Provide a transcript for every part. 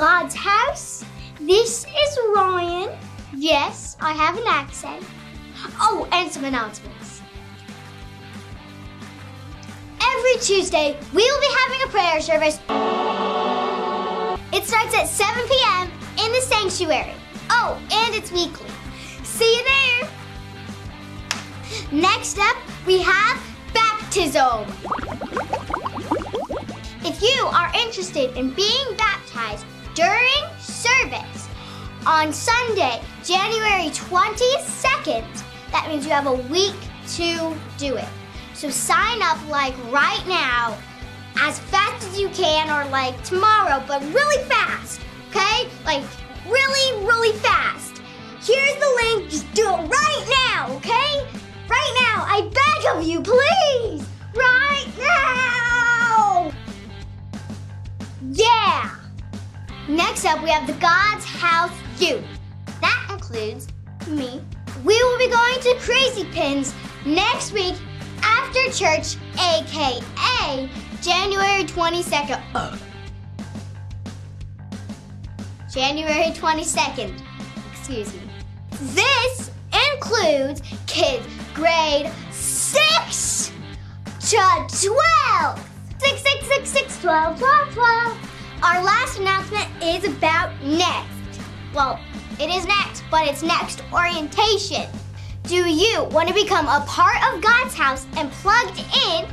God's house. This is Ryan. Yes, I have an accent. Oh, and some announcements. Every Tuesday, we will be having a prayer service. It starts at 7 p.m. in the sanctuary. Oh, and it's weekly. See you there. Next up, we have baptism. If you are interested in being baptized during service on Sunday, January 22nd, that means you have a week to do it. So sign up like right now, as fast as you can, or like tomorrow, but really fast, okay? Like really, really fast. Here's the link, just do it right now, okay? Right now, I beg of you, please! Right now! Yeah! Next up, we have the God's House Youth. That includes me. We will be going to Crazy Pins next week after church, aka January 22nd. Uh. January 22nd. Excuse me. This includes kids grade 6 to 12. 6, 6, 6, 6, 12, 12, 12. Our last announcement is about next. Well, it is next, but it's next orientation. Do you want to become a part of God's house and plugged in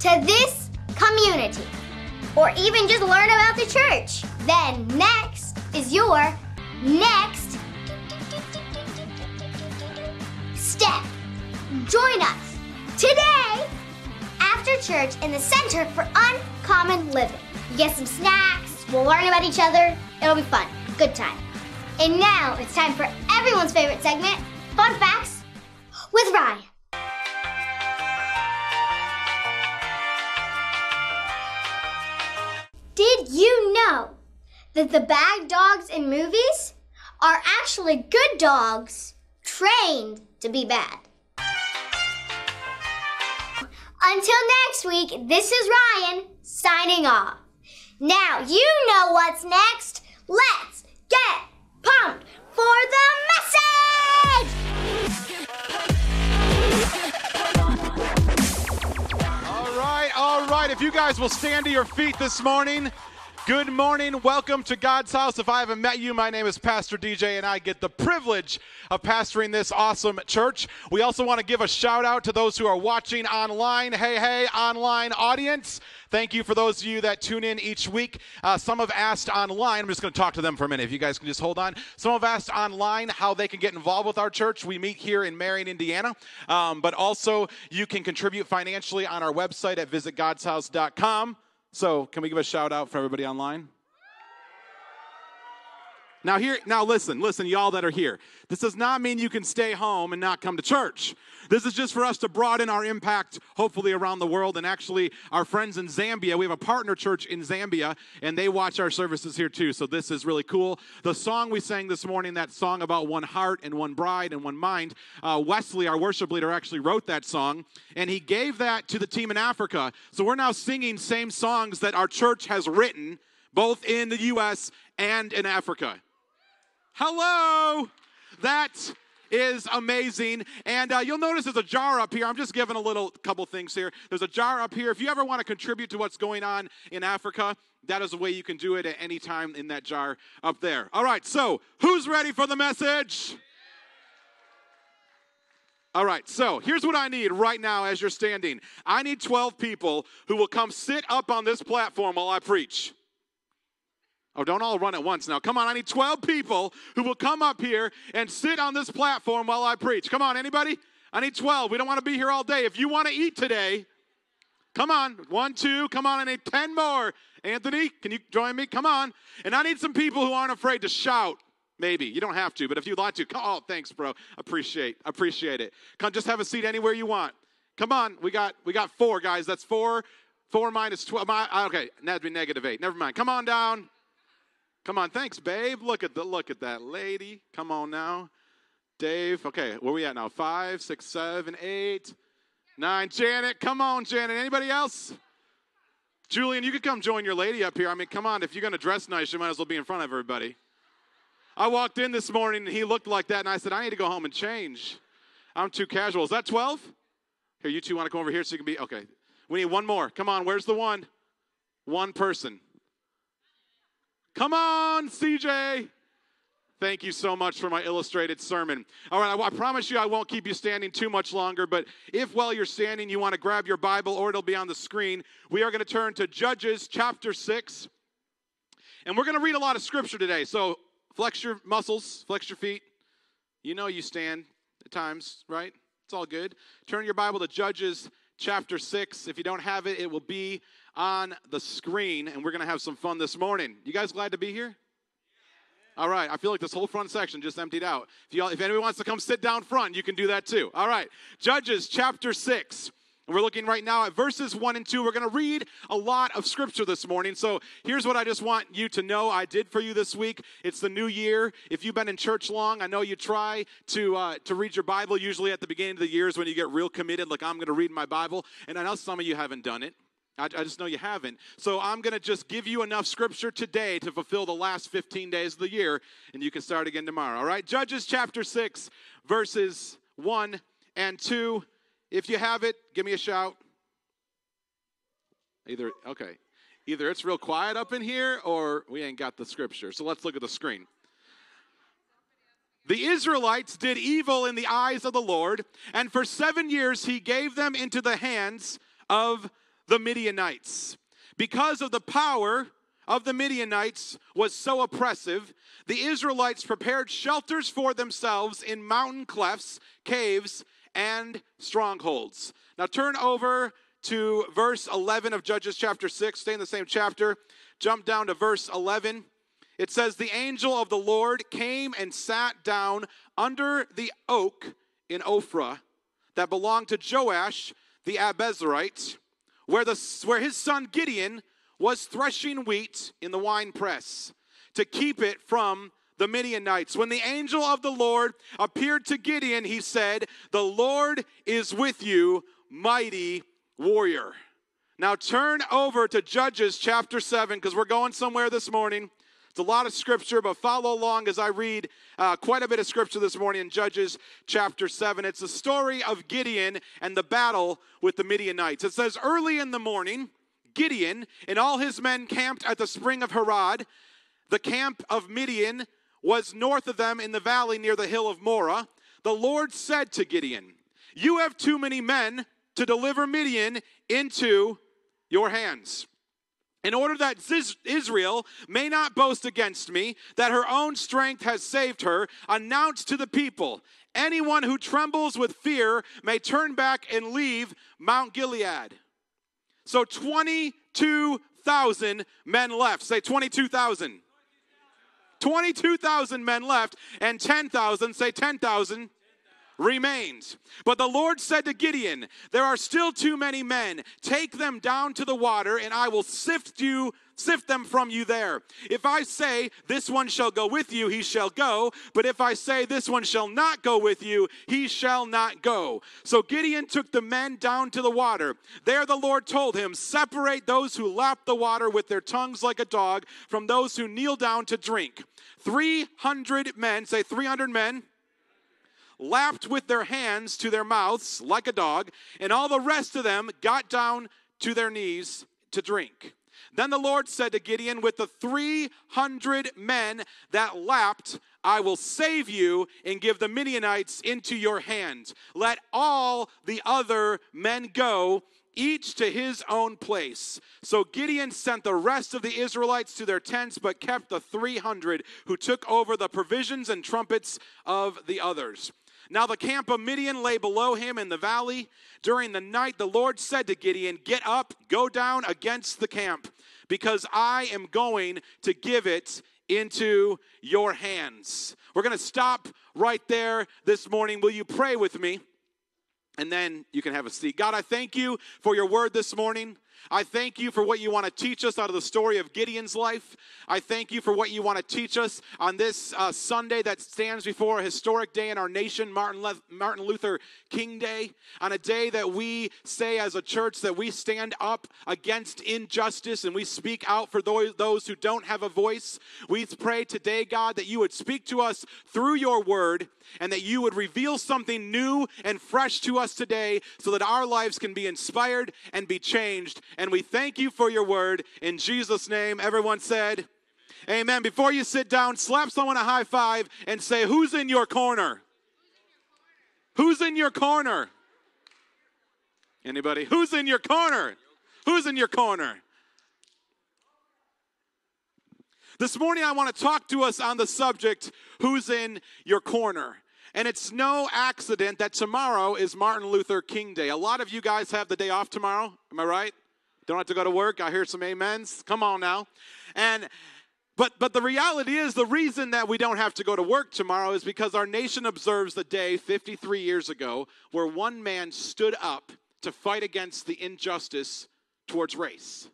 to this community? Or even just learn about the church? Then next is your next step. Join us today after church in the Center for Uncommon Living. You get some snacks, we'll learn about each other, it'll be fun. Good time. And now it's time for everyone's favorite segment, Fun Facts with Ryan. Did you know that the bad dogs in movies are actually good dogs trained to be bad? Until next week, this is Ryan signing off. Now you know what's next. Let's get pumped for the message! All right, all right. If you guys will stand to your feet this morning. Good morning. Welcome to God's house. If I haven't met you, my name is Pastor DJ, and I get the privilege of pastoring this awesome church. We also want to give a shout out to those who are watching online. Hey, hey, online audience. Thank you for those of you that tune in each week. Uh, some have asked online, I'm just going to talk to them for a minute. If you guys can just hold on. Some have asked online how they can get involved with our church. We meet here in Marion, Indiana, um, but also you can contribute financially on our website at visitgodshouse.com. So, can we give a shout out for everybody online? Now here now listen, listen y'all that are here. This does not mean you can stay home and not come to church. This is just for us to broaden our impact hopefully around the world and actually our friends in Zambia, we have a partner church in Zambia and they watch our services here too. So this is really cool. The song we sang this morning, that song about one heart and one bride and one mind, uh, Wesley, our worship leader, actually wrote that song and he gave that to the team in Africa. So we're now singing same songs that our church has written both in the US and in Africa. Hello! That is amazing. And uh, you'll notice there's a jar up here. I'm just giving a little couple things here. There's a jar up here. If you ever want to contribute to what's going on in Africa, that is a way you can do it at any time in that jar up there. All right, so who's ready for the message? All right, so here's what I need right now as you're standing. I need 12 people who will come sit up on this platform while I preach. Oh, don't all run at once now. Come on, I need 12 people who will come up here and sit on this platform while I preach. Come on, anybody? I need 12. We don't want to be here all day. If you want to eat today, come on. One, two, come on. I need 10 more. Anthony, can you join me? Come on. And I need some people who aren't afraid to shout. Maybe you don't have to, but if you'd like to, oh, thanks, bro. Appreciate, appreciate it. Come, just have a seat anywhere you want. Come on, we got we got four guys. That's four. Four minus twelve. Okay, that'd be negative eight. Never mind. Come on down. Come on, thanks, babe. Look at the look at that lady. Come on now. Dave. Okay, where we at now? Five, six, seven, eight, nine. Janet, come on, Janet. Anybody else? Julian, you could come join your lady up here. I mean, come on, if you're to dress nice, you might as well be in front of everybody. I walked in this morning and he looked like that, and I said, I need to go home and change. I'm too casual. Is that 12? Here, you two want to come over here so you can be, okay. We need one more. Come on, where's the one? One person. Come on, CJ. Thank you so much for my illustrated sermon. All right, I, I, promise you I won't keep you standing too much longer, but if while you're standing you want to grab your Bible or it'll be on the screen, we are going to turn to Judges chapter 6. And we're going to read a lot of scripture today. So flex your muscles, flex your feet. You know you stand at times, right? It's all good. Turn your Bible to Judges chapter 6. If you don't have it, it will be on the screen, and we're going to have some fun this morning. You guys glad to be here? All right, I feel like this whole front section just emptied out. If, you, if anybody wants to come sit down front, you can do that too. All right, Judges chapter 6. We're looking right now at verses 1 and 2. We're going to read a lot of scripture this morning. So here's what I just want you to know I did for you this week. It's the new year. If you've been in church long, I know you try to, uh, to read your Bible. Usually at the beginning of the years when you get real committed, like I'm going to read my Bible. And I know some of you haven't done it. I, I just know you haven't. So I'm going to just give you enough scripture today to fulfill the last 15 days of the year, and you can start again tomorrow. All right? Judges chapter 6, verses 1 and 2. If you have it, give me a shout. Either, okay. Either it's real quiet up in here or we ain't got the scripture. So let's look at the screen. The Israelites did evil in the eyes of the Lord, and for seven years he gave them into the hands of the Midianites. Because of the power of the Midianites was so oppressive, the Israelites prepared shelters for themselves in mountain clefts, caves, and strongholds. Now turn over to verse 11 of Judges chapter 6. Stay in the same chapter. Jump down to verse 11. It says, The angel of the Lord came and sat down under the oak in Ophrah that belonged to Joash the Abiezrite where, the, where his son Gideon was threshing wheat in the wine press to keep it from the Midianites. When the angel of the Lord appeared to Gideon, he said, The Lord is with you, mighty warrior. Now turn over to Judges chapter 7 because we're going somewhere this morning. It's a lot of scripture, but follow along as I read uh, quite a bit of scripture this morning in Judges chapter 7. It's the story of Gideon and the battle with the Midianites. It says, Early in the morning, Gideon and all his men camped at the spring of Harod. The camp of Midian was north of them in the valley near the hill of Moreh. The Lord said to Gideon, You have too many men to deliver Midian into your hands in order that Israel may not boast against me, that her own strength has saved her, announce to the people anyone who trembles with fear may turn back and leave Mount Gilead. So 22,000 men left. Say 22,000. 22,000 men left, and 10,000, say 10,000 remains. But the Lord said to Gideon, There are still too many men. Take them down to the water, and I will sift you sift them from you there. If I say, This one shall go with you, he shall go. But if I say, This one shall not go with you, he shall not go. So Gideon took the men down to the water. There the Lord told him, Separate those who lap the water with their tongues like a dog from those who kneel down to drink. 300 men, say 300 men lapped with their hands to their mouths like a dog, and all the rest of them got down to their knees to drink. Then the Lord said to Gideon, With the 300 men that lapped, I will save you and give the Midianites into your hand. Let all the other men go, each to his own place. So Gideon sent the rest of the Israelites to their tents, but kept the 300 who took over the provisions and trumpets of the others. Now the camp of Midian lay below him in the valley. During the night, the Lord said to Gideon, Get up, go down against the camp, because I am going to give it into your hands. We're going to stop right there this morning. Will you pray with me? And then you can have a seat. God, I thank you for your word this morning. I thank you for what you want to teach us out of the story of Gideon's life. I thank you for what you want to teach us on this uh, Sunday that stands before a historic day in our nation, Martin, Le- Martin Luther King Day, on a day that we say as a church that we stand up against injustice and we speak out for those, those who don't have a voice. We pray today, God, that you would speak to us through your word and that you would reveal something new and fresh to us today so that our lives can be inspired and be changed. And we thank you for your word. In Jesus' name, everyone said, Amen. Before you sit down, slap someone a high five and say, Who's in your corner? Who's in your corner? Anybody? Who's in your corner? Who's in your corner? This morning, I want to talk to us on the subject who's in your corner. And it's no accident that tomorrow is Martin Luther King Day. A lot of you guys have the day off tomorrow. Am I right? Don't have to go to work. I hear some amens. Come on now. And but but the reality is the reason that we don't have to go to work tomorrow is because our nation observes the day 53 years ago where one man stood up to fight against the injustice towards race.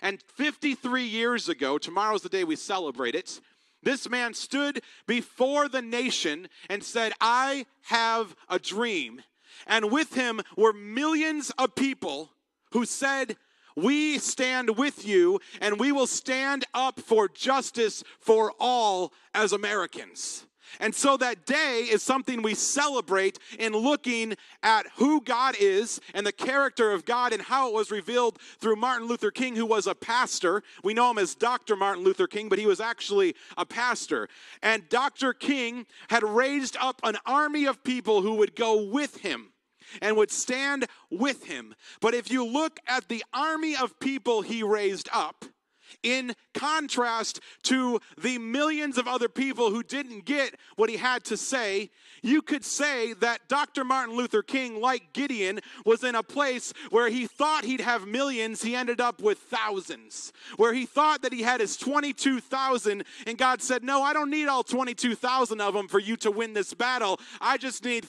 And 53 years ago, tomorrow's the day we celebrate it, this man stood before the nation and said, I have a dream. And with him were millions of people who said, We stand with you and we will stand up for justice for all as Americans. And so that day is something we celebrate in looking at who God is and the character of God and how it was revealed through Martin Luther King, who was a pastor. We know him as Dr. Martin Luther King, but he was actually a pastor. And Dr. King had raised up an army of people who would go with him and would stand with him. But if you look at the army of people he raised up, in contrast to the millions of other people who didn't get what he had to say, you could say that Dr. Martin Luther King, like Gideon, was in a place where he thought he'd have millions, he ended up with thousands. Where he thought that he had his 22,000, and God said, No, I don't need all 22,000 of them for you to win this battle. I just need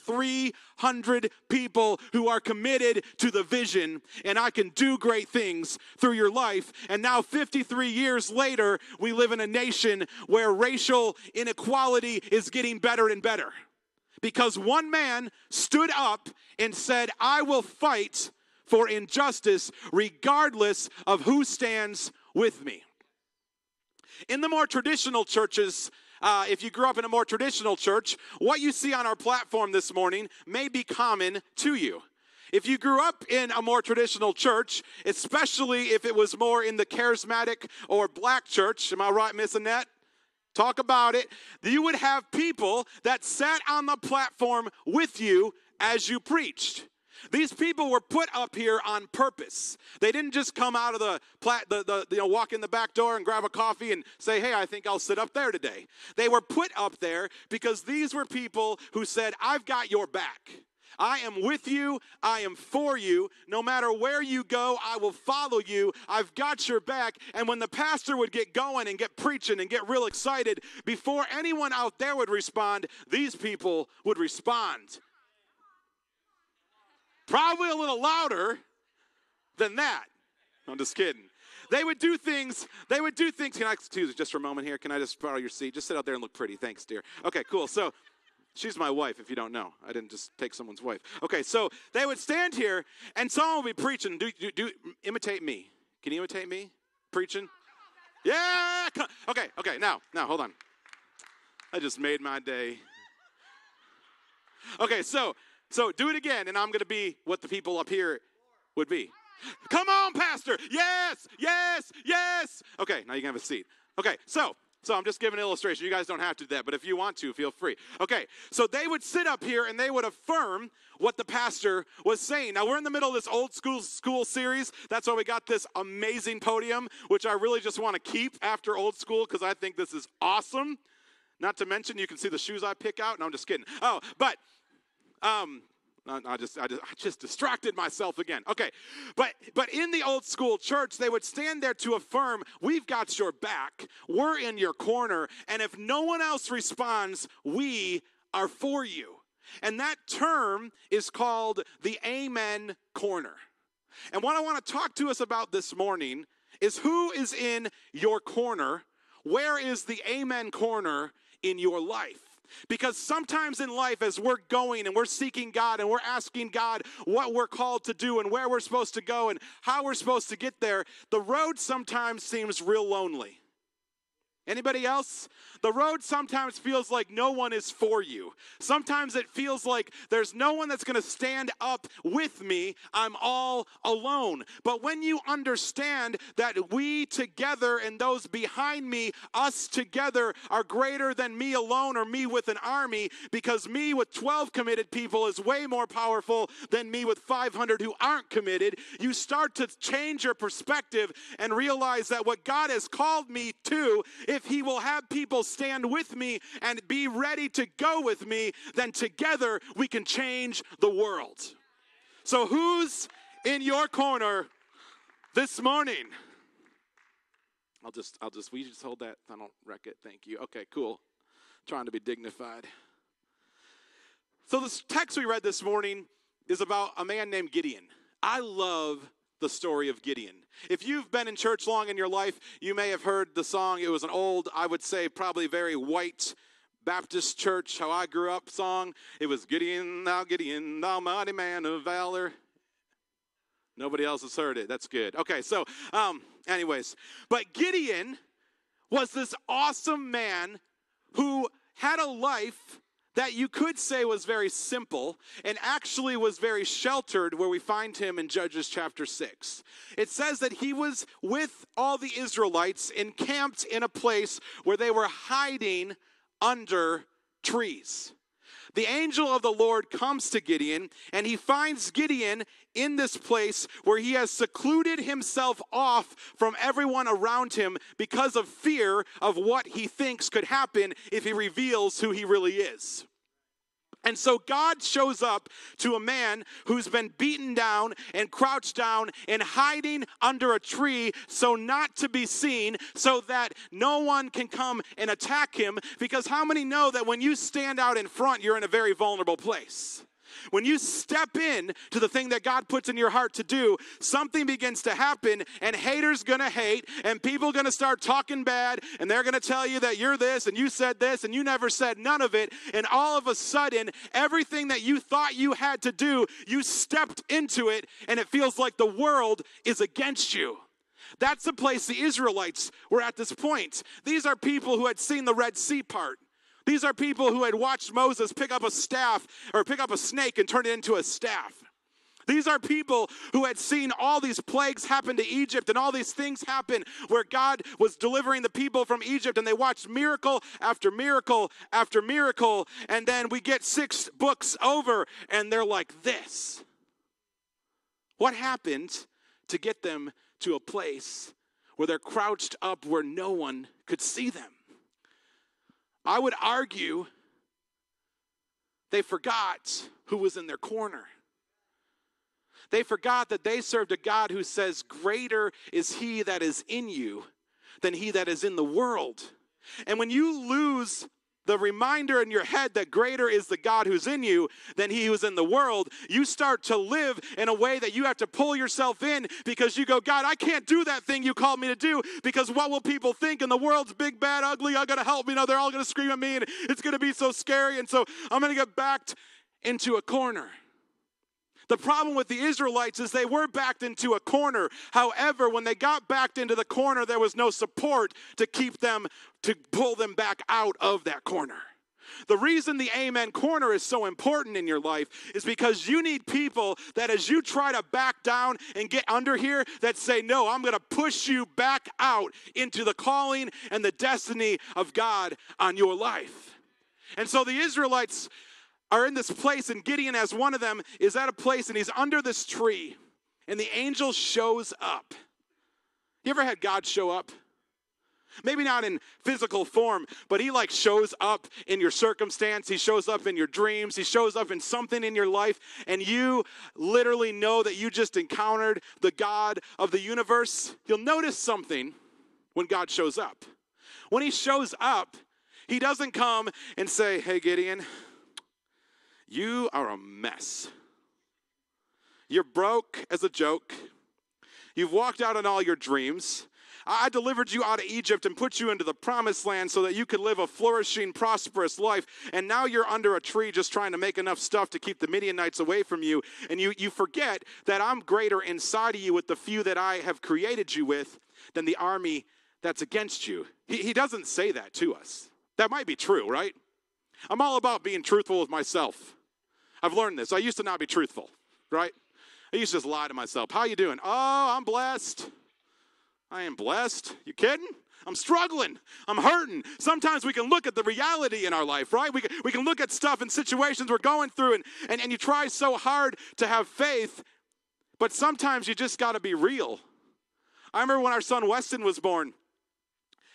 300 people who are committed to the vision, and I can do great things through your life. And now, 53 years later, we live in a nation where racial inequality is getting better and better because one man stood up and said, I will fight for injustice regardless of who stands with me. In the more traditional churches, uh, if you grew up in a more traditional church, what you see on our platform this morning may be common to you. If you grew up in a more traditional church, especially if it was more in the charismatic or black church, am I right, Miss Annette? talk about it, you would have people that sat on the platform with you as you preached. These people were put up here on purpose. They didn't just come out of the, plat, the, the, you know, walk in the back door and grab a coffee and say, hey, I think I'll sit up there today. They were put up there because these were people who said, I've got your back. I am with you. I am for you. No matter where you go, I will follow you. I've got your back. And when the pastor would get going and get preaching and get real excited, before anyone out there would respond, these people would respond. Probably a little louder than that. I'm just kidding. They would do things, they would do things. Can I excuse just for a moment here? Can I just borrow your seat? Just sit out there and look pretty. Thanks, dear. Okay, cool. So She's my wife, if you don't know. I didn't just take someone's wife. Okay, so they would stand here and someone would be preaching. Do, do, do imitate me. Can you imitate me? Preaching? Yeah. Okay, okay, now, now, hold on. I just made my day. Okay, so so do it again, and I'm gonna be what the people up here would be. Come on, Pastor. Yes, yes, yes. Okay, now you can have a seat. Okay, so so I'm just giving an illustration. You guys don't have to do that, but if you want to, feel free. Okay, so they would sit up here and they would affirm what the pastor was saying. Now we're in the middle of this old school school series. That's why we got this amazing podium, which I really just want to keep after old school because I think this is awesome. Not to mention, you can see the shoes I pick out. No, I'm just kidding. Oh, but um, I just, I just, I just distracted myself again. Okay, but but in the old school church, they would stand there to affirm, "We've got your back. We're in your corner, and if no one else responds, we are for you." And that term is called the Amen Corner. And what I want to talk to us about this morning is who is in your corner? Where is the amen corner in your life? Because sometimes in life, as we're going and we're seeking God and we're asking God what we're called to do and where we're supposed to go and how we're supposed to get there, the road sometimes seems real lonely. Anybody else? The road sometimes feels like no one is for you. Sometimes it feels like there's no one that's going to stand up with me. I'm all alone. But when you understand that we together and those behind me, us together, are greater than me alone or me with an army, because me with 12 committed people is way more powerful than me with 500 who aren't committed, you start to change your perspective and realize that what God has called me to, if He will have people stand with me and be ready to go with me, then together we can change the world. So, who's in your corner this morning? I'll just, I'll just, we just hold that. I don't wreck it. Thank you. Okay, cool. Trying to be dignified. So, this text we read this morning is about a man named Gideon. I love the story of Gideon. If you've been in church long in your life, you may have heard the song. It was an old, I would say, probably very white Baptist church, how I grew up song. It was Gideon, thou Gideon, thou mighty man of valor. Nobody else has heard it. That's good. Okay, so, um, anyways, but Gideon was this awesome man who had a life that you could say was very simple and actually was very sheltered, where we find him in Judges chapter 6. It says that he was with all the Israelites encamped in a place where they were hiding under trees. The angel of the Lord comes to Gideon, and he finds Gideon in this place where he has secluded himself off from everyone around him because of fear of what he thinks could happen if he reveals who he really is. And so God shows up to a man who's been beaten down and crouched down and hiding under a tree so not to be seen, so that no one can come and attack him. Because how many know that when you stand out in front, you're in a very vulnerable place? When you step in to the thing that God puts in your heart to do, something begins to happen, and haters gonna hate, and people gonna start talking bad, and they're gonna tell you that you're this, and you said this, and you never said none of it. And all of a sudden, everything that you thought you had to do, you stepped into it, and it feels like the world is against you. That's the place the Israelites were at this point. These are people who had seen the Red Sea part. These are people who had watched Moses pick up a staff or pick up a snake and turn it into a staff. These are people who had seen all these plagues happen to Egypt and all these things happen where God was delivering the people from Egypt and they watched miracle after miracle after miracle. And then we get six books over and they're like this. What happened to get them to a place where they're crouched up where no one could see them? I would argue they forgot who was in their corner. They forgot that they served a God who says, Greater is he that is in you than he that is in the world. And when you lose the reminder in your head that greater is the God who's in you than he who's in the world, you start to live in a way that you have to pull yourself in because you go, God, I can't do that thing you called me to do because what will people think? And the world's big, bad, ugly. I gotta help me. Now they're all gonna scream at me and it's gonna be so scary. And so I'm gonna get backed into a corner. The problem with the Israelites is they were backed into a corner. However, when they got backed into the corner, there was no support to keep them, to pull them back out of that corner. The reason the amen corner is so important in your life is because you need people that as you try to back down and get under here that say, No, I'm going to push you back out into the calling and the destiny of God on your life. And so the Israelites are in this place, and Gideon, as one of them, is at a place and he's under this tree, and the angel shows up. You ever had God show up? Maybe not in physical form, but he like shows up in your circumstance. He shows up in your dreams. He shows up in something in your life, and you literally know that you just encountered the God of the universe. You'll notice something when God shows up. When he shows up, he doesn't come and say, Hey, Gideon, you are a mess. You're broke as a joke. You've walked out on all your dreams. I delivered you out of Egypt and put you into the promised land so that you could live a flourishing, prosperous life. And now you're under a tree just trying to make enough stuff to keep the Midianites away from you. And you, you forget that I'm greater inside of you with the few that I have created you with than the army that's against you. He, he doesn't say that to us. That might be true, right? I'm all about being truthful with myself. I've learned this. I used to not be truthful, right? I used to just lie to myself. How you doing? Oh, I'm blessed. I am blessed. You kidding? I'm struggling. I'm hurting. Sometimes we can look at the reality in our life, right? We can, we can look at stuff and situations we're going through, and, and, and you try so hard to have faith, but sometimes you just got to be real. I remember when our son Weston was born,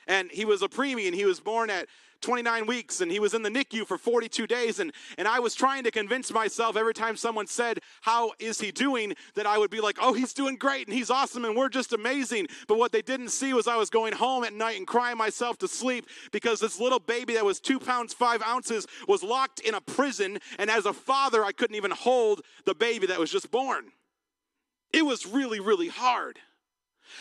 and he was a preemie, and he was born at 29 weeks and he was in the NICU for 42 days. And, and I was trying to convince myself every time someone said, How is he doing? that I would be like, Oh, he's doing great and he's awesome and we're just amazing. But what they didn't see was I was going home at night and crying myself to sleep because this little baby that was two pounds, five ounces was locked in a prison. And as a father, I couldn't even hold the baby that was just born. It was really, really hard.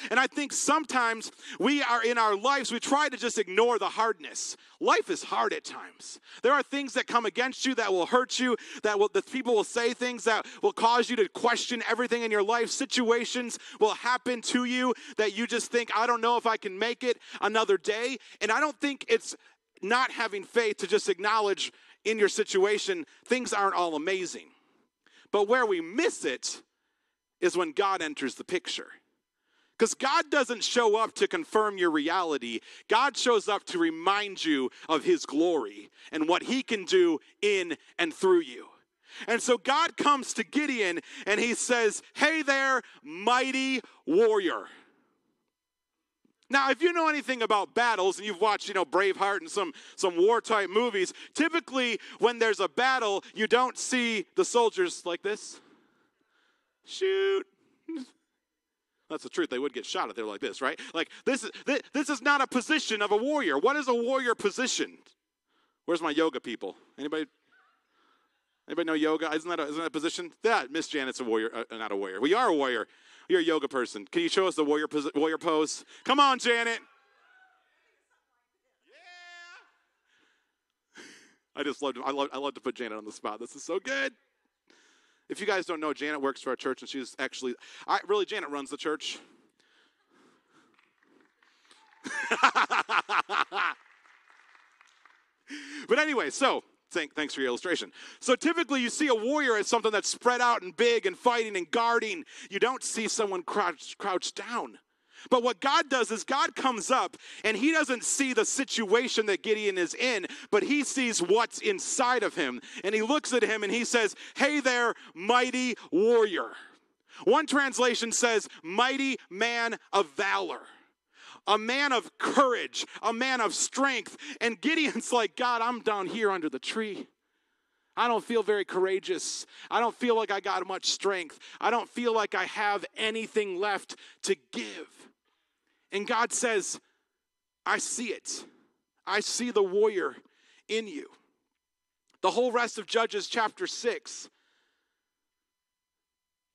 And I think sometimes we are in our lives, we try to just ignore the hardness. Life is hard at times. There are things that come against you that will hurt you, that will, that people will say things that will cause you to question everything in your life. Situations will happen to you that you just think, I don't know if I can make it another day. And I don't think it's not having faith to just acknowledge in your situation things aren't all amazing. But where we miss it is when God enters the picture. Because God doesn't show up to confirm your reality. God shows up to remind you of His glory and what He can do in and through you. And so God comes to Gideon and He says, Hey there, mighty warrior. Now, if you know anything about battles and you've watched, you know, Braveheart and some, some war type movies, typically when there's a battle, you don't see the soldiers like this. Shoot, that's the truth. They would get shot if they were like this, right? Like this is this, this is not a position of a warrior. What is a warrior position? Where's my yoga people? Anybody? Anybody know yoga? Isn't that a, isn't that a position? That Miss Janet's a warrior, uh, not a warrior. We are a warrior. You're a yoga person. Can you show us the warrior posi- warrior pose? Come on, Janet. Yeah. I just love I love I love to put Janet on the spot. This is so good. If you guys don't know, Janet works for our church, and she's actually, I really, Janet runs the church. but anyway, so thanks for your illustration. So typically, you see a warrior as something that's spread out and big and fighting and guarding. You don't see someone crouched, crouched down. But what God does is God comes up and he doesn't see the situation that Gideon is in, but he sees what's inside of him. And he looks at him and he says, Hey there, mighty warrior. One translation says, Mighty man of valor. A man of courage, a man of strength. And Gideon's like, God, I'm down here under the tree. I don't feel very courageous. I don't feel like I got much strength. I don't feel like I have anything left to give. And God says, I see it. I see the warrior in you. The whole rest of Judges chapter 6,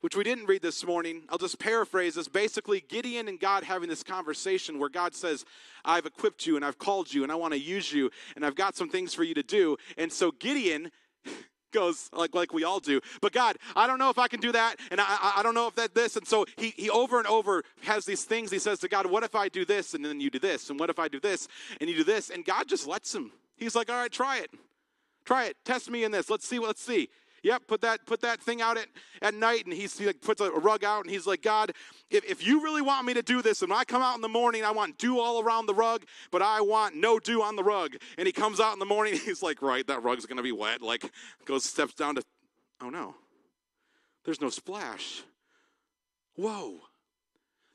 which we didn't read this morning, I'll just paraphrase this. Basically, Gideon and God having this conversation where God says, I've equipped you and I've called you and I want to use you and I've got some things for you to do. And so Gideon goes like like we all do. But God, I don't know if I can do that, and I, I don't know if that this. And so he he over and over has these things. He says to God, "What if I do this, and then you do this, and what if I do this, and you do this?" And God just lets him. He's like, "All right, try it, try it, test me in this. Let's see. Let's see." Yep, put that put that thing out at, at night, and he's, he like puts a rug out, and he's like, God, if, if you really want me to do this, and when I come out in the morning, I want dew all around the rug, but I want no dew on the rug. And he comes out in the morning, he's like, right, that rug's gonna be wet. Like, goes steps down to, oh no, there's no splash. Whoa.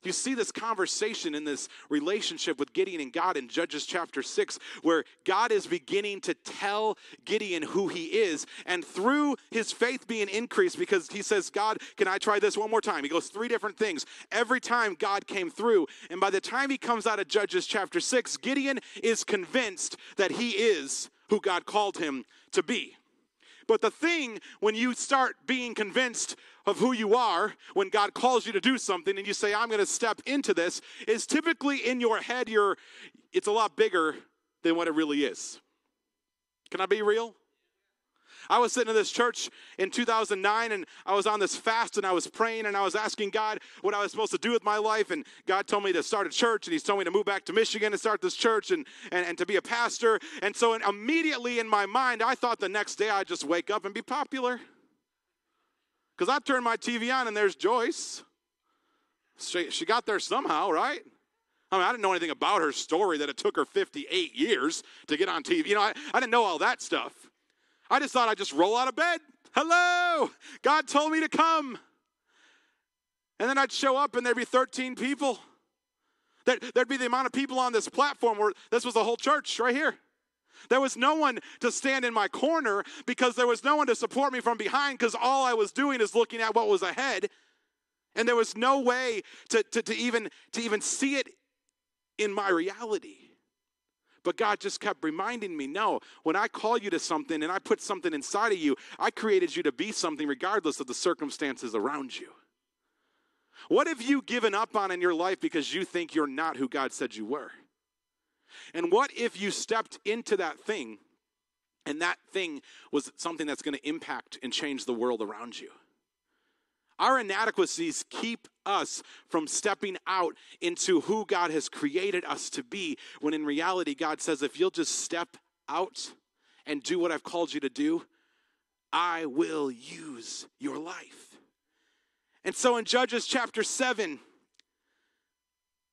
You see this conversation in this relationship with Gideon and God in Judges chapter 6, where God is beginning to tell Gideon who he is. And through his faith being increased, because he says, God, can I try this one more time? He goes three different things. Every time God came through. And by the time he comes out of Judges chapter 6, Gideon is convinced that he is who God called him to be. But the thing, when you start being convinced of who you are, when God calls you to do something and you say, I'm going to step into this, is typically in your head, you're, it's a lot bigger than what it really is. Can I be real? I was sitting in this church in 2009 and I was on this fast and I was praying and I was asking God what I was supposed to do with my life. And God told me to start a church and He's told me to move back to Michigan and start this church and, and, and to be a pastor. And so immediately in my mind, I thought the next day I'd just wake up and be popular. Because I turned my TV on and there's Joyce. She, she got there somehow, right? I mean, I didn't know anything about her story that it took her 58 years to get on TV. You know, I, I didn't know all that stuff. I just thought I'd just roll out of bed. Hello, God told me to come. And then I'd show up and there'd be 13 people. There'd be the amount of people on this platform where this was a whole church right here. There was no one to stand in my corner because there was no one to support me from behind because all I was doing is looking at what was ahead. And there was no way to, to, to, even, to even see it in my reality. But God just kept reminding me no, when I call you to something and I put something inside of you, I created you to be something regardless of the circumstances around you. What have you given up on in your life because you think you're not who God said you were? And what if you stepped into that thing and that thing was something that's going to impact and change the world around you? Our inadequacies keep us from stepping out into who God has created us to be, when in reality, God says, if you'll just step out and do what I've called you to do, I will use your life. And so in Judges chapter 7,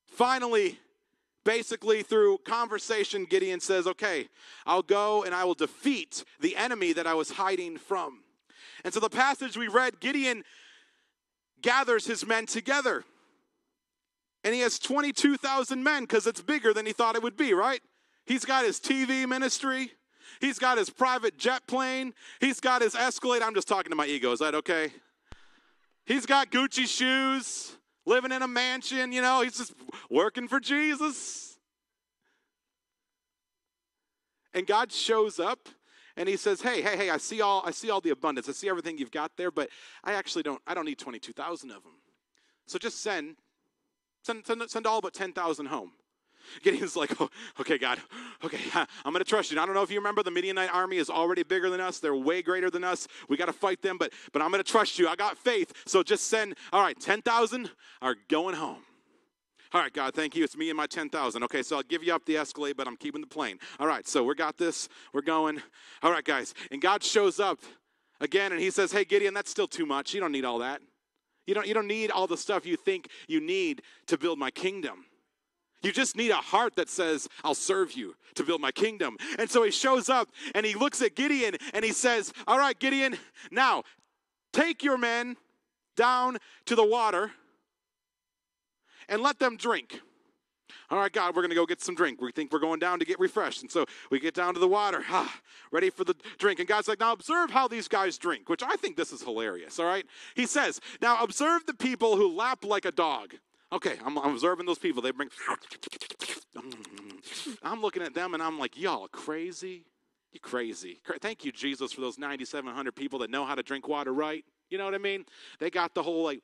finally, basically through conversation, Gideon says, Okay, I'll go and I will defeat the enemy that I was hiding from. And so the passage we read, Gideon gathers his men together. And he has 22,000 men because it's bigger than he thought it would be, right? He's got his TV ministry. He's got his private jet plane. He's got his Escalade. I'm just talking to my ego. Is that okay? He's got Gucci shoes, living in a mansion, you know, he's just working for Jesus. And God shows up and he says, "Hey, hey, hey! I see all I see all the abundance. I see everything you've got there, but I actually don't. I don't need twenty-two thousand of them. So just send, send, send, send all but ten thousand home." Gideon's like, oh, okay, God, okay, I'm going to trust you. I don't know if you remember, the Midianite army is already bigger than us. They're way greater than us. We got to fight them, but but I'm going to trust you. I got faith. So just send. All right, ten thousand are going home. All right, God, thank you. It's me and my 10,000. Okay, so I'll give you up the Escalade, but I'm keeping the plane. All right, so we got this. We're going. All right, guys. And God shows up again and he says, Hey, Gideon, that's still too much. You don't need all that. You don't, you don't need all the stuff you think you need to build my kingdom. You just need a heart that says, I'll serve you to build my kingdom. And so he shows up and he looks at Gideon and he says, All right, Gideon, now take your men down to the water and let them drink. All right, God, we're going to go get some drink. We think we're going down to get refreshed. And so we get down to the water, ready for the drink. And God's like, now observe how these guys drink, which I think this is hilarious, all right? He says, now observe the people who lap like a dog. Okay, I'm, I'm observing those people. They bring, I'm looking at them and I'm like, y'all crazy? You crazy. Thank you, Jesus, for those 9,700 people that know how to drink water right. You know what I mean? They got the whole like,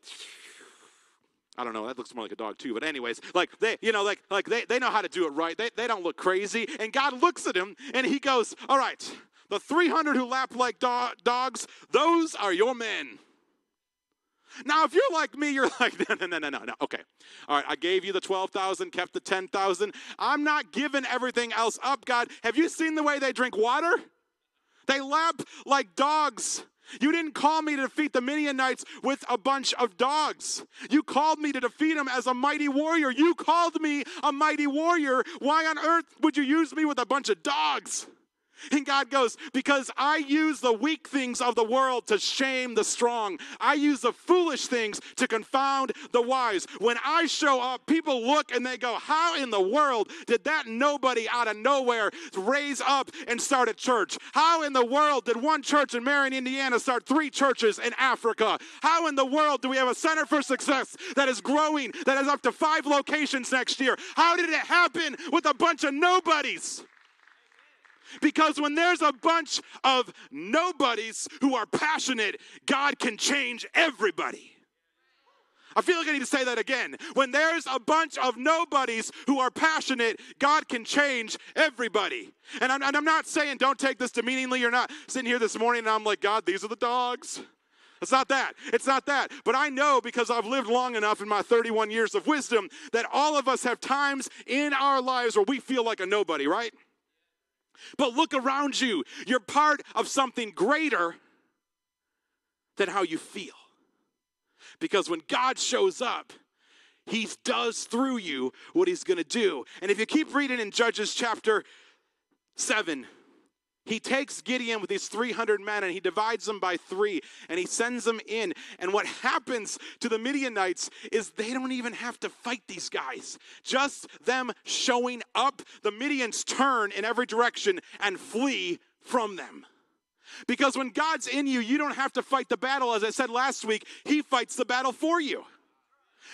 I don't know, that looks more like a dog too, but anyways, like they, you know, like like they, they know how to do it right. They, they don't look crazy. And God looks at him and he goes, All right, the 300 who lap like do- dogs, those are your men. Now, if you're like me, you're like, no, no, no, no, no, no. Okay. All right, I gave you the 12,000, kept the 10,000. I'm not giving everything else up, God. Have you seen the way they drink water? They lap like dogs. You didn't call me to defeat the Midianites with a bunch of dogs. You called me to defeat them as a mighty warrior. You called me a mighty warrior. Why on earth would you use me with a bunch of dogs? And God goes, Because I use the weak things of the world to shame the strong. I use the foolish things to confound the wise. When I show up, people look and they go, How in the world did that nobody out of nowhere raise up and start a church? How in the world did one church in Marion, Indiana start three churches in Africa? How in the world do we have a Center for Success that is growing, that has up to five locations next year? How did it happen with a bunch of nobodies? Because when there's a bunch of nobodies who are passionate, God can change everybody. I feel like I need to say that again. When there's a bunch of nobodies who are passionate, God can change everybody. And I'm, and I'm not saying don't take this demeaningly. You're not sitting here this morning and I'm like, God, these are the dogs. It's not that. It's not that. But I know because I've lived long enough in my 31 years of wisdom that all of us have times in our lives where we feel like a nobody, right? But look around you. You're part of something greater than how you feel. Because when God shows up, he does through you what he's going to do. And if you keep reading in Judges chapter 7, he takes Gideon with these 300 men and he divides them by three and he sends them in. And what happens to the Midianites is they don't even have to fight these guys. Just them showing up, the Midians turn in every direction and flee from them. Because when God's in you, you don't have to fight the battle. As I said last week, He fights the battle for you.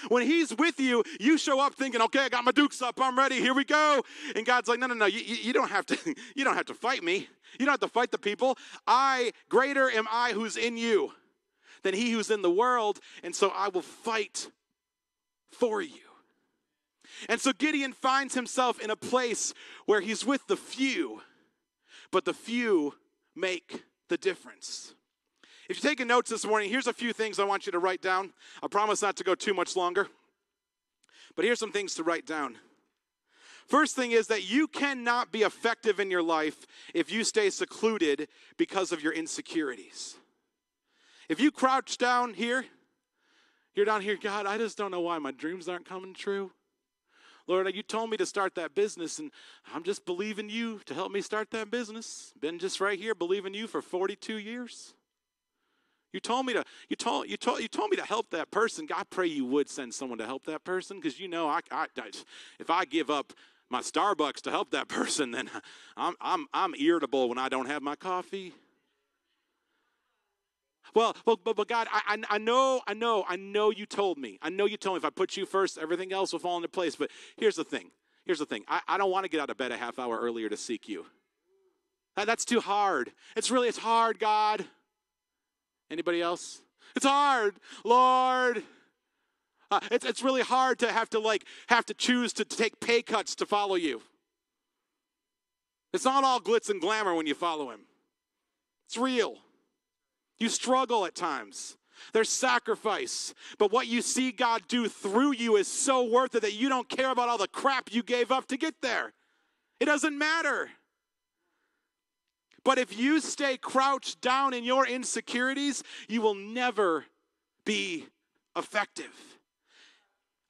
When he's with you, you show up thinking, "Okay, I got my dukes up. I'm ready. Here we go." And God's like, "No, no, no. You, you, don't have to. You don't have to fight me. You don't have to fight the people. I greater am I who's in you than he who's in the world, and so I will fight for you." And so Gideon finds himself in a place where he's with the few, but the few make the difference. If you're taking notes this morning, here's a few things I want you to write down. I promise not to go too much longer. But here's some things to write down. First thing is that you cannot be effective in your life if you stay secluded because of your insecurities. If you crouch down here, you're down here, God, I just don't know why my dreams aren't coming true. Lord, you told me to start that business, and I'm just believing you to help me start that business. Been just right here believing you for 42 years. You told me to you told you told you told me to help that person. I pray you would send someone to help that person because you know I, I, I, if I give up my Starbucks to help that person, then I'm I'm I'm irritable when I don't have my coffee. Well, well but, but God, I, I know, I know, I know you told me. I know you told me if I put you first, everything else will fall into place. But here's the thing. Here's the thing. I, I don't want to get out of bed a half hour earlier to seek you. That, that's too hard. It's really, it's hard, God. Anybody else? It's hard, Lord. Uh, it's, it's really hard to have to like have to choose to, to take pay cuts to follow you. It's not all glitz and glamour when you follow him. It's real. You struggle at times. There's sacrifice. But what you see God do through you is so worth it that you don't care about all the crap you gave up to get there. It doesn't matter. But if you stay crouched down in your insecurities, you will never be effective.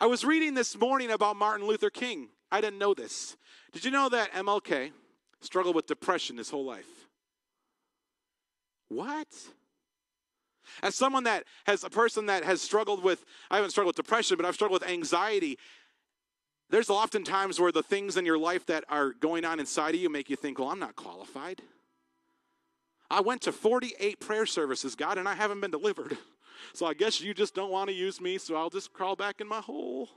I was reading this morning about Martin Luther King. I didn't know this. Did you know that MLK struggled with depression his whole life? What? As someone that has a person that has struggled with, I haven't struggled with depression, but I've struggled with anxiety. There's often times where the things in your life that are going on inside of you make you think, well, I'm not qualified. I went to 48 prayer services, God, and I haven't been delivered. So I guess you just don't want to use me, so I'll just crawl back in my hole.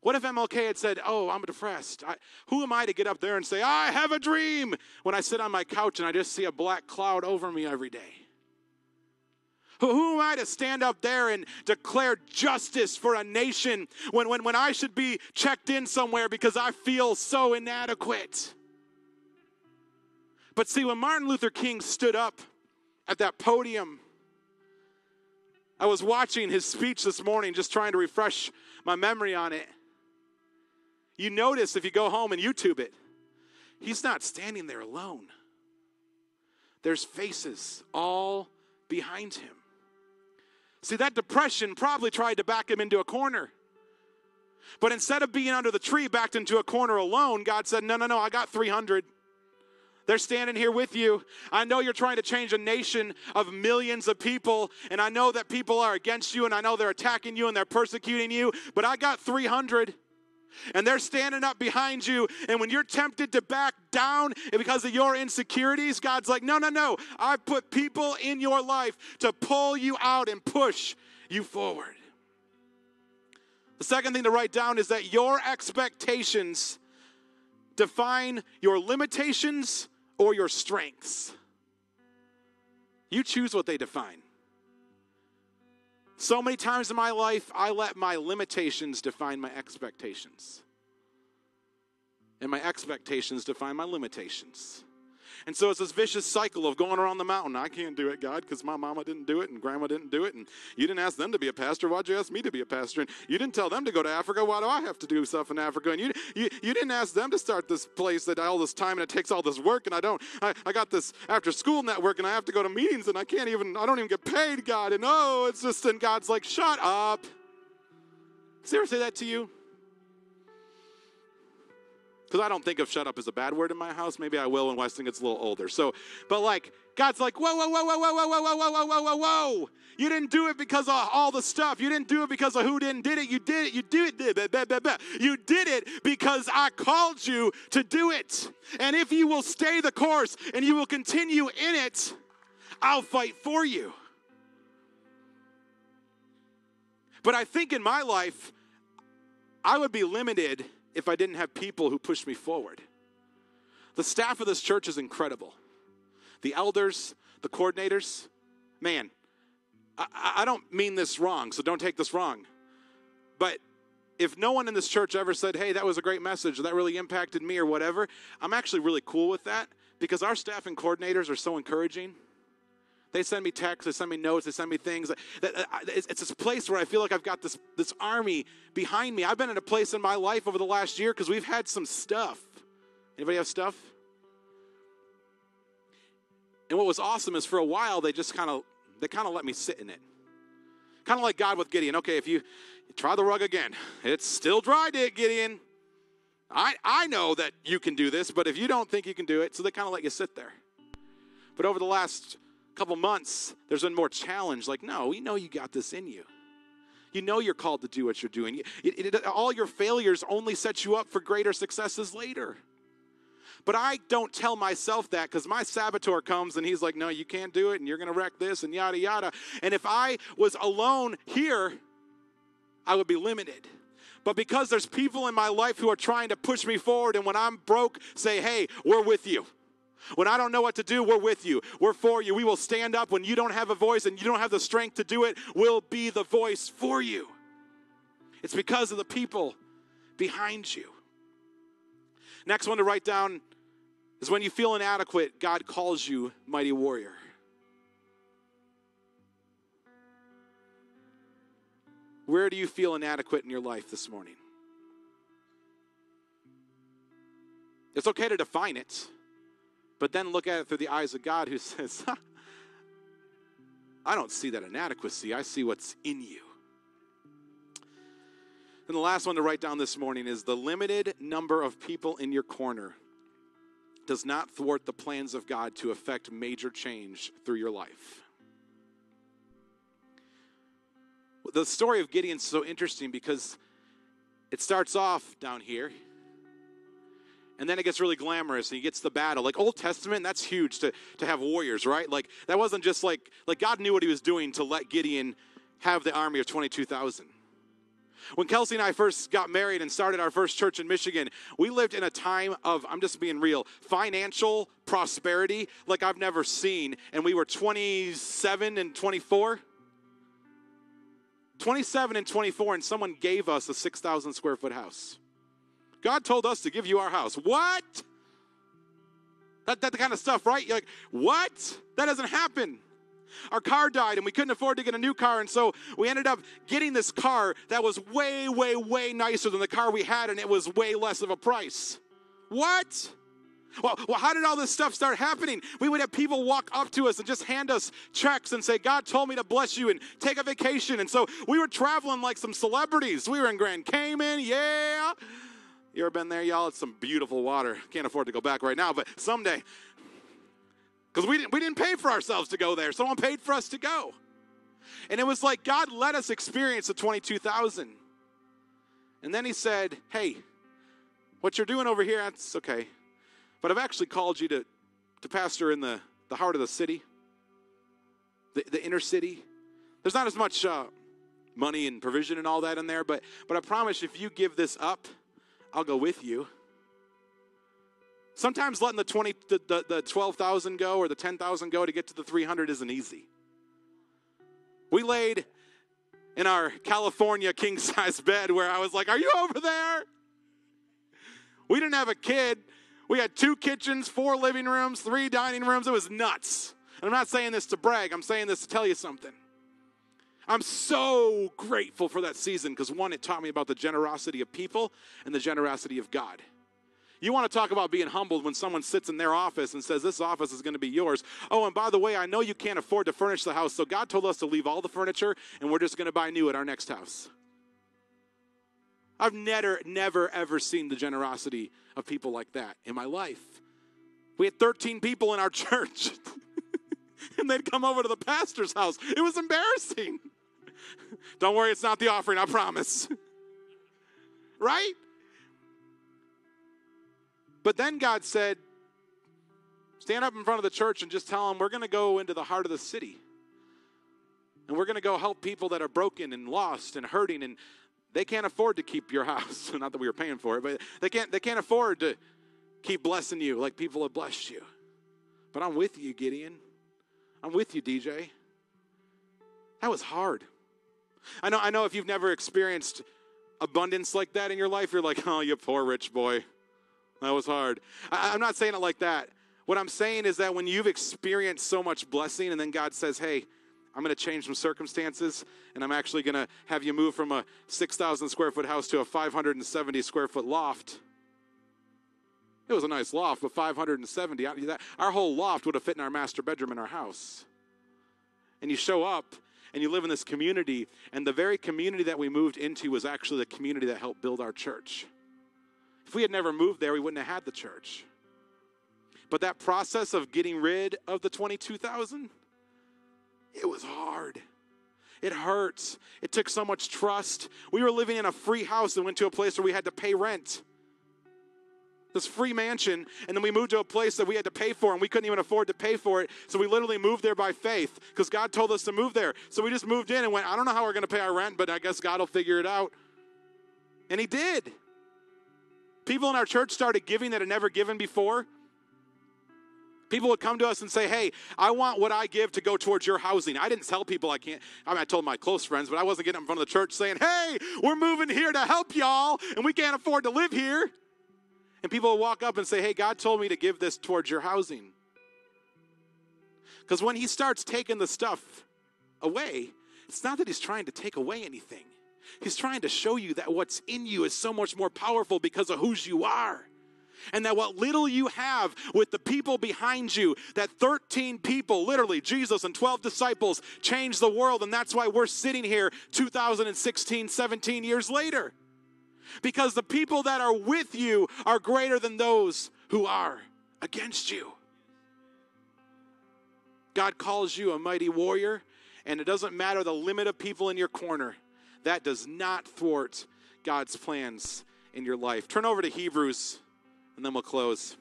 What if MLK had said, Oh, I'm depressed? I, who am I to get up there and say, I have a dream when I sit on my couch and I just see a black cloud over me every day? Who, who am I to stand up there and declare justice for a nation when, when, when I should be checked in somewhere because I feel so inadequate? But see, when Martin Luther King stood up at that podium, I was watching his speech this morning, just trying to refresh my memory on it. You notice if you go home and YouTube it, he's not standing there alone. There's faces all behind him. See, that depression probably tried to back him into a corner. But instead of being under the tree, backed into a corner alone, God said, No, no, no, I got 300. They're standing here with you. I know you're trying to change a nation of millions of people, and I know that people are against you, and I know they're attacking you and they're persecuting you, but I got 300 and they're standing up behind you. And when you're tempted to back down because of your insecurities, God's like, no, no, no. I've put people in your life to pull you out and push you forward. The second thing to write down is that your expectations define your limitations or your strengths? You choose what they define. So many times in my life, I let my limitations define my expectations. And my expectations define my limitations. And so it's this vicious cycle of going around the mountain. I can't do it, God, because my mama didn't do it and grandma didn't do it. And you didn't ask them to be a pastor. Why'd you ask me to be a pastor? And you didn't tell them to go to Africa. Why do I have to do stuff in Africa? And you, you, you didn't ask them to start this place that all this time and it takes all this work. And I don't, I, I got this after school network and I have to go to meetings and I can't even, I don't even get paid, God. And oh, it's just, and God's like, shut up. Does he ever say that to you? Because I don't think of shut up as a bad word in my house. Maybe I will when Weston gets a little older. So, but like, God's like, whoa, whoa, whoa, whoa, whoa, whoa, whoa, whoa, whoa, whoa, whoa, whoa. You didn't do it because of all the stuff. You didn't do it because of who didn't did it. You did it. You did it. You did it because I called you to do it. And if you will stay the course and you will continue in it, I'll fight for you. But I think in my life, I would be limited if I didn't have people who pushed me forward. The staff of this church is incredible. The elders, the coordinators, man, I, I don't mean this wrong, so don't take this wrong. But if no one in this church ever said, hey, that was a great message, that really impacted me, or whatever, I'm actually really cool with that because our staff and coordinators are so encouraging. They send me texts, they send me notes, they send me things. Uh, it's this place where I feel like I've got this, this army behind me. I've been in a place in my life over the last year because we've had some stuff. Anybody have stuff? And what was awesome is for a while they just kind of they kind of let me sit in it. Kind of like God with Gideon. Okay, if you, try the rug again, it's still dry, Gideon. I, I know that you can do this, but if you don't think you can do it, so they kind of let you sit there. But over the last couple months, there's been more challenge. Like, no, we know you got this in you. You know you're called to do what you're doing. It, it, all your failures only set you up for greater successes later. But I don't tell myself that because my saboteur comes and he's like, no, you can't do it and you're going to wreck this and yada, yada. And if I was alone here, I would be limited. But because there's people in my life who are trying to push me forward, and when I'm broke, say, hey, we're with you. When I don't know what to do, we're with you. We're for you. We will stand up when you don't have a voice and you don't have the strength to do it. We'll be the voice for you. It's because of the people behind you. Next one to write down is when you feel inadequate, God calls you mighty warrior. Where do you feel inadequate in your life this morning? It's okay to define it. But then look at it through the eyes of God who says, I don't see that inadequacy. I see what's in you. And the last one to write down this morning is the limited number of people in your corner does not thwart the plans of God to effect major change through your life. The story of Gideon is so interesting because it starts off down here and then it gets really glamorous and he gets the battle. Like old testament that's huge to, to have warriors right? Like that wasn't just like like god knew what he was doing to let gideon have the army of 22000 when kelsey and i first got married and started our first church in michigan we lived in a time of i'm just being real financial prosperity like i've never seen and we were 27 and 24 27 and 24 and someone gave us a 6000 square foot house God told us to give you our house. What? That, that kind of stuff, right? You're like, what? That doesn't happen. Our car died and we couldn't afford to get a new car. And so we ended up getting this car that was way, way, way nicer than the car we had, and it was way less of a price. What? Well, well, how did all this stuff start happening? We would have people walk up to us and just hand us checks and say, God told me to bless you and take a vacation. And so we were traveling like some celebrities. We were in Grand Cayman, yeah. You ever been there, y'all? It's some beautiful water. Can't afford to go back right now, but someday. Because we didn't, we didn't pay for ourselves to go there. Someone paid for us to go. And it was like God let us experience the 22,000. And then he said, Hey, what you're doing over here, that's okay. But I've actually called you to, to pastor in the, the heart of the city, the, the inner city. There's not as much uh, money and provision and all that in there, but, but I promise if you give this up, I'll go with you. Sometimes letting the 20 the, the, the 12,000 go or the 10,000 go to get to the 300 isn't easy. We laid in our California king size bed where I was like, Are you over there? We didn't have a kid. We had two kitchens, four living rooms, three dining rooms. It was nuts. And I'm not saying this to brag, I'm saying this to tell you something. I'm so grateful for that season because one, it taught me about the generosity of people and the generosity of God. You want to talk about being humbled when someone sits in their office and says, This office is going to be yours. Oh, and by the way, I know you can't afford to furnish the house, so God told us to leave all the furniture and we're just going to buy new at our next house. I've never, never, ever seen the generosity of people like that in my life. We had 13 people in our church, and they'd come over to the pastor's house. It was embarrassing. Don't worry, it's not the offering, I promise. right? But then God said, stand up in front of the church and just tell them we're going to go into the heart of the city. And we're going to go help people that are broken and lost and hurting and they can't afford to keep your house. Not that we were paying for it, but they can't they can't afford to keep blessing you like people have blessed you. But I'm with you, Gideon. I'm with you, DJ. That was hard. I know I know if you've never experienced abundance like that in your life, you're like, oh, you poor rich boy. That was hard. I, I'm not saying it like that. What I'm saying is that when you've experienced so much blessing and then God says, hey, I'm going to change some circumstances and I'm actually going to have you move from a 6,000 square foot house to a 570 square foot loft. It was a nice loft, but 570, our whole loft would have fit in our master bedroom in our house. And you show up and you live in this community, and the very community that we moved into was actually the community that helped build our church. If we had never moved there, we wouldn't have had the church. But that process of getting rid of the 22,000, it was hard. It hurts. It took so much trust. We were living in a free house and went to a place where we had to pay rent. This free mansion, and then we moved to a place that we had to pay for, and we couldn't even afford to pay for it. So we literally moved there by faith because God told us to move there. So we just moved in and went, I don't know how we're going to pay our rent, but I guess God will figure it out. And He did. People in our church started giving that had never given before. People would come to us and say, Hey, I want what I give to go towards your housing. I didn't tell people I can't. I mean, I told my close friends, but I wasn't getting in front of the church saying, Hey, we're moving here to help y'all, and we can't afford to live here. And people would walk up and say, Hey, God told me to give this towards your housing. Because when He starts taking the stuff away, it's not that He's trying to take away anything. He's trying to show you that what's in you is so much more powerful because of whose you are. And that what little you have with the people behind you, that 13 people, literally Jesus and 12 disciples, changed the world. And that's why we're sitting here 2016, 17 years later. Because the people that are with you are greater than those who are against you. God calls you a mighty warrior, and it doesn't matter the limit of people in your corner that does not thwart God's plans in your life. Turn over to Hebrews, and then we'll close.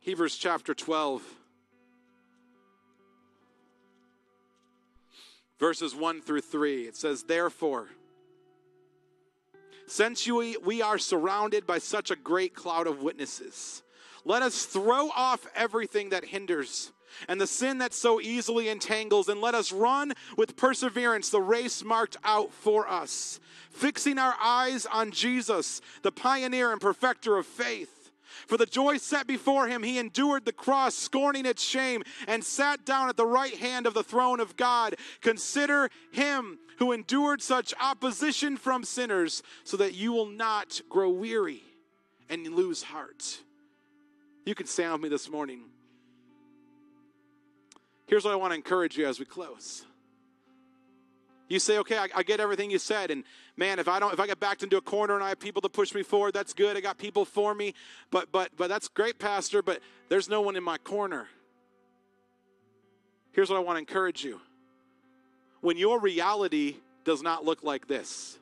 Hebrews chapter 12, verses 1 through 3. It says, Therefore, since we, we are surrounded by such a great cloud of witnesses, let us throw off everything that hinders and the sin that so easily entangles, and let us run with perseverance the race marked out for us, fixing our eyes on Jesus, the pioneer and perfecter of faith. For the joy set before him, he endured the cross, scorning its shame, and sat down at the right hand of the throne of God. Consider him who endured such opposition from sinners, so that you will not grow weary and lose heart. You can stand with me this morning. Here's what I want to encourage you as we close. You say, okay, I, I, get everything you said, and man, if I don't, if I get backed into a corner and I have people to push me forward, that's good. I got people for me, but but but that's great, Pastor. But there's no one in my corner. Here's what I want to encourage you: when your reality does not look like this,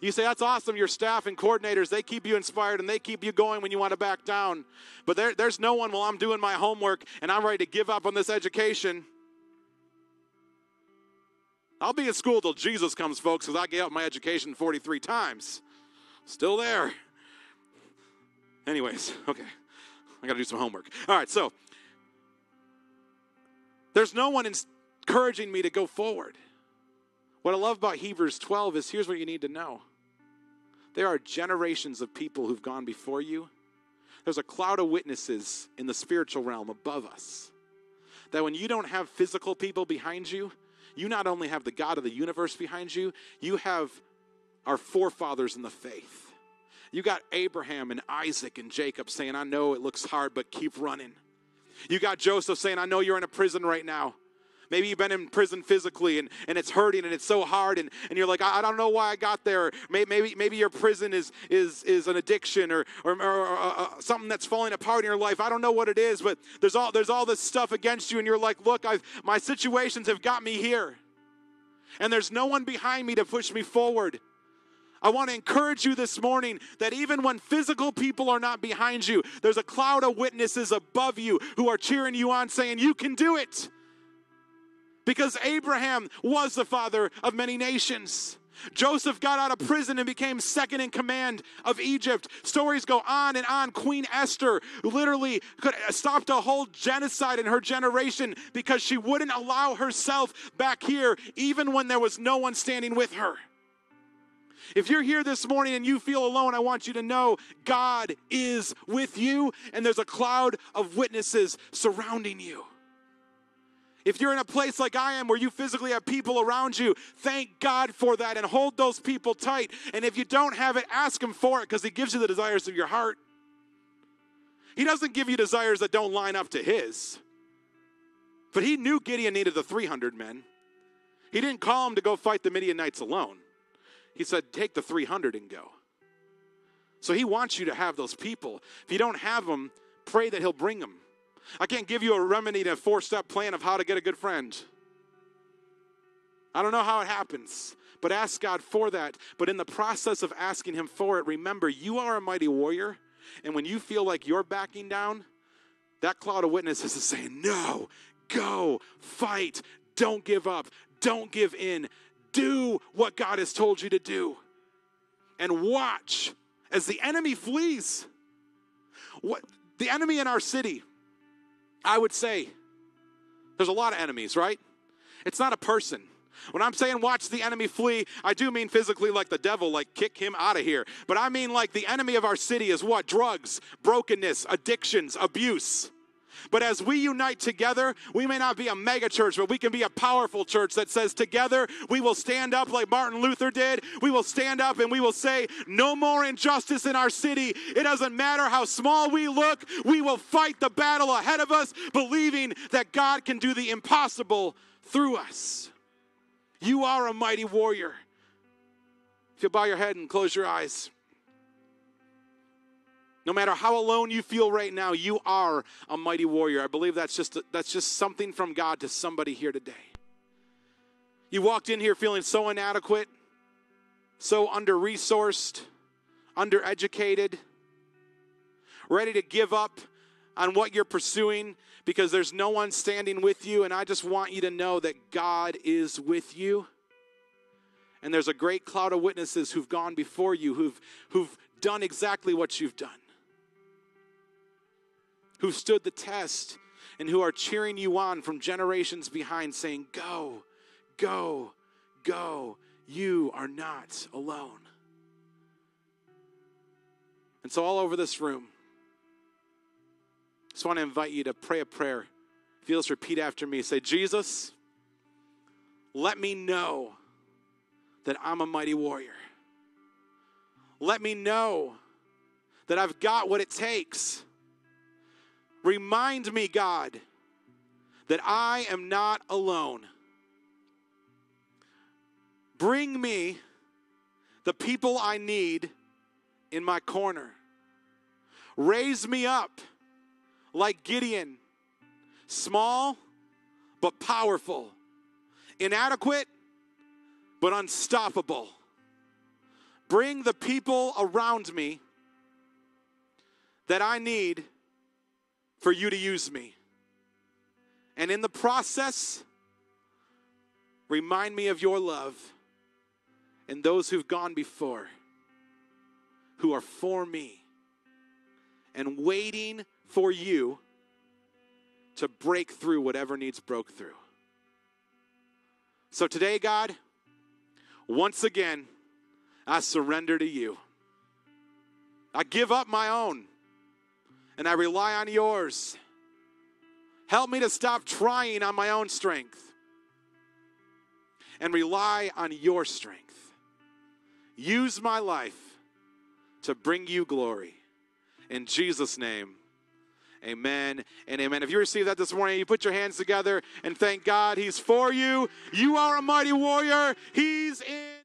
you say, that's awesome. Your staff and coordinators, they keep you inspired and they keep you going when you want to back down. But there, there's no one while I'm doing my homework and I'm ready to give up on this education. I'll be at school till Jesus comes, folks, because I gave up my education 43 times. Still there. Anyways, okay. I got to do some homework. All right, so there's no one encouraging me to go forward. What I love about Hebrews 12 is here's what you need to know there are generations of people who've gone before you. There's a cloud of witnesses in the spiritual realm above us. That when you don't have physical people behind you, you not only have the God of the universe behind you, you have our forefathers in the faith. You got Abraham and Isaac and Jacob saying, I know it looks hard, but keep running. You got Joseph saying, I know you're in a prison right now. Maybe you've been in prison physically and, and it's hurting and it's so hard and, and you're like, I, I don't know why I got there. Maybe, maybe, maybe your prison is, is, is an addiction or, or, or, or uh, something that's falling apart in your life. I don't know what it is, but there's all, there's all this stuff against you and you're like, look, I've, my situations have got me here. And there's no one behind me to push me forward. I want to encourage you this morning that even when physical people are not behind you, there's a cloud of witnesses above you who are cheering you on, saying, You can do it. Because Abraham was the father of many nations. Joseph got out of prison and became second in command of Egypt. Stories go on and on. Queen Esther literally could uh, stopped a whole genocide in her generation because she wouldn't allow herself back here, even when there was no one standing with her. If you're here this morning and you feel alone, I want you to know God is with you and there's a cloud of witnesses surrounding you. If you're in a place like I am where you physically have people around you, thank God for that and hold those people tight. And if you don't have it, ask Him for it because He gives you the desires of your heart. He doesn't give you desires that don't line up to His. But He knew Gideon needed the 300 men. He didn't call him to go fight the Midianites alone. He said, Take the 300 and go. So he wants you to have those people. If you don't have them, pray that he'll bring them. I can't give you a remedy to a four step plan of how to get a good friend. I don't know how it happens, but ask God for that. But in the process of asking Him for it, remember you are a mighty warrior. And when you feel like you're backing down, that cloud of witnesses is saying, No, go, fight, don't give up, don't give in, do what God has told you to do and watch as the enemy flees. What the enemy in our city, I would say, there's a lot of enemies, right? It's not a person. When I'm saying watch the enemy flee, I do mean physically like the devil, like kick him out of here. But I mean like the enemy of our city is what? Drugs, brokenness, addictions, abuse. But as we unite together, we may not be a mega church, but we can be a powerful church that says, together we will stand up like Martin Luther did. We will stand up and we will say, no more injustice in our city. It doesn't matter how small we look, we will fight the battle ahead of us, believing that God can do the impossible through us. You are a mighty warrior. If you bow your head and close your eyes. No matter how alone you feel right now, you are a mighty warrior. I believe that's just that's just something from God to somebody here today. You walked in here feeling so inadequate, so under-resourced, undereducated, ready to give up on what you're pursuing because there's no one standing with you and I just want you to know that God is with you. And there's a great cloud of witnesses who've gone before you who've who've done exactly what you've done who stood the test and who are cheering you on from generations behind, saying, Go, go, go. You are not alone. And so, all over this room, I just want to invite you to pray a prayer. If you just repeat after me, say, Jesus, let me know that I'm a mighty warrior. Let me know that I've got what it takes Remind me, God, that I am not alone. Bring me the people I need in my corner. Raise me up like Gideon, small but powerful, inadequate but unstoppable. Bring the people around me that I need for you to use me. And in the process, remind me of your love and those who've gone before. who are for me and waiting for you to break through whatever needs broke through. So today, God, once again, I surrender to you. I give up my own and I rely on yours. Help me to stop trying on my own strength and rely on your strength. Use my life to bring you glory. In Jesus' name, amen and amen. If you received that this morning, you put your hands together and thank God He's for you. You are a mighty warrior. He's in.